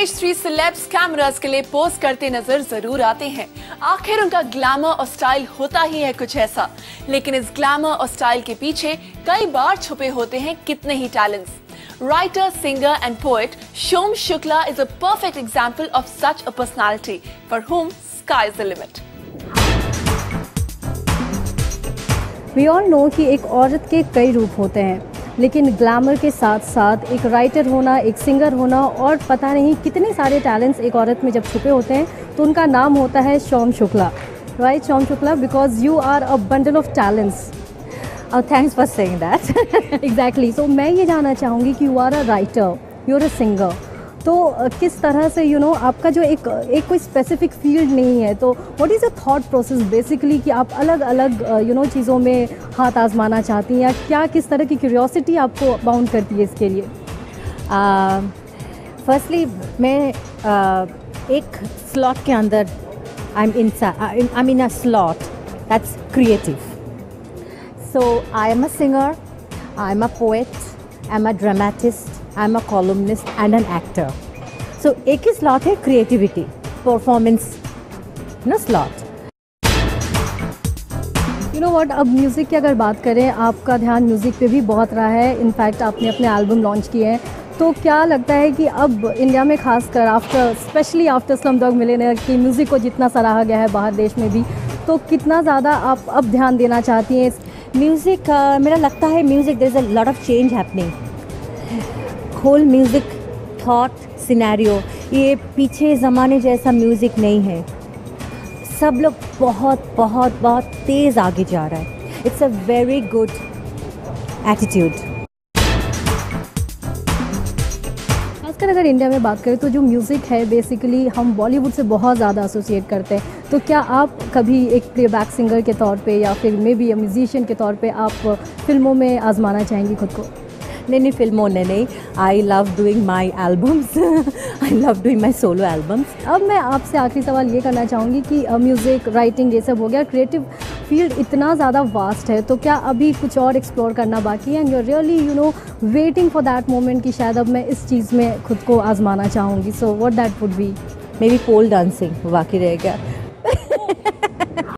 Stage three syllabus cameras के लिए pose करते नज़र ज़रूर आते हैं। आखिर उनका ग्लैमर और स्टाइल होता ही है कुछ ऐसा। लेकिन इस ग्लैमर और स्टाइल के पीछे कई बार छुपे होते हैं कितने ही talents Writer, singer, and poet Shom Shukla is a perfect example of such a personality for whom sky is the limit. We all know कि एक औरत के कई रूप होते हैं। लेकिन ग्लैमर के साथ साथ एक राइटर होना, एक सिंगर होना और पता नहीं कितने सारे टैलेंट्स एक औरत में जब छुपे होते हैं तो उनका नाम होता है Shom Shukla. Right Shom Shukla? Because you are a bundle of talents और thanks for saying that exactly so मैं ये जानना चाहूँगी कि you are a writer you are a singer तो किस तरह से यू you नो know, आपका जो एक एक कोई स्पेसिफिक फ़ील्ड नहीं है तो what is a thought process basically कि आप अलग अलग यू नो चीज़ों में हाथ आजमाना चाहती हैं या क्या किस तरह की क्यूरियोसिटी आपको बाउंड करती है इसके लिए? फर्स्टली मैं uh, एक स्लॉट के अंदर I am in I mean a slot that's creative so I am a singer I am a poet, I'm a dramatist, I'm a columnist and an actor. So एक ही slot है creativity, performance, no slot. You know what अब music की अगर बात करें आपका ध्यान म्यूज़िक पे भी बहुत रहा है इनफैक्ट आपने अपने एल्बम लॉन्च किए हैं तो क्या लगता है कि अब इंडिया में खासकर after specially after Slumdog मिले कि म्यूज़िक को जितना सराहा गया है बाहर देश में भी तो कितना ज़्यादा आप अब ध्यान देना चाहती हैं म्यूज़िक uh, मेरा लगता है music there is a lot of change happening whole music that scenario ये पीछे ज़माने जैसा म्यूज़िक नहीं है. सब लोग बहुत बहुत बहुत तेज़ आगे जा रहा है. It's a very good attitude खासकर अगर इंडिया में बात करें तो जो म्यूज़िक है बेसिकली हम बॉलीवुड से बहुत ज़्यादा एसोसिएट करते हैं। तो क्या आप कभी एक प्लेबैक सिंगर के तौर पे या फिर मे बी म्यूजिशियन के तौर पे आप फ़िल्मों में आजमाना चाहेंगी खुद को? नहीं नहीं फ़िल्मों ने नहीं। I love doing my albums I love doing my solo albums अब मैं आपसे आखिरी सवाल ये करना चाहूँगी कि म्यूज़िक राइटिंग ये सब हो गया। क्रिएटिव फ़ील्ड इतना ज़्यादा वास्ट है तो क्या अभी कुछ और एक्सप्लोर करना बाकी है? And you really you know waiting for that moment कि शायद अब मैं इस चीज़ में खुद को आजमाना चाहूँगी। So what that would be maybe pole dancing बाकी रहेगा